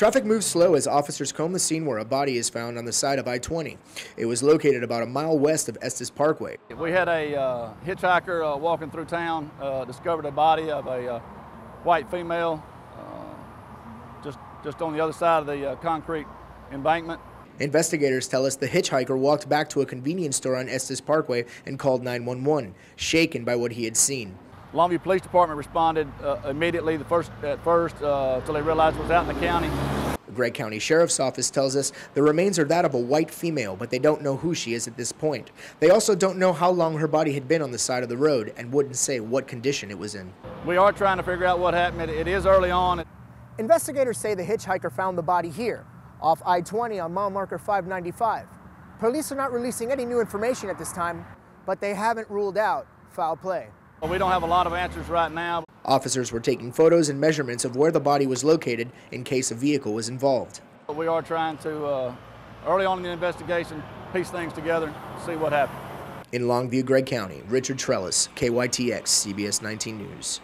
Traffic moves slow as officers comb the scene where a body is found on the side of I-20. It was located about a mile west of Estes Parkway. We had a uh, hitchhiker uh, walking through town, uh, discovered a body of a uh, white female uh, just, just on the other side of the uh, concrete embankment. Investigators tell us the hitchhiker walked back to a convenience store on Estes Parkway and called 911, shaken by what he had seen. Longview Police Department responded uh, immediately the first, at first until they realized it was out in the county. The Gregg County Sheriff's Office tells us the remains are that of a white female, but they don't know who she is at this point. They also don't know how long her body had been on the side of the road and wouldn't say what condition it was in. We are trying to figure out what happened. it, it is early on. Investigators say the hitchhiker found the body here, off I-20 on mile marker 595. Police are not releasing any new information at this time, but they haven't ruled out foul play. We don't have a lot of answers right now. Officers were taking photos and measurements of where the body was located in case a vehicle was involved. We are trying to, uh, early on in the investigation, piece things together, and see what happened. In Longview, Gregg County, Richard Trellis, KYTX, CBS 19 News.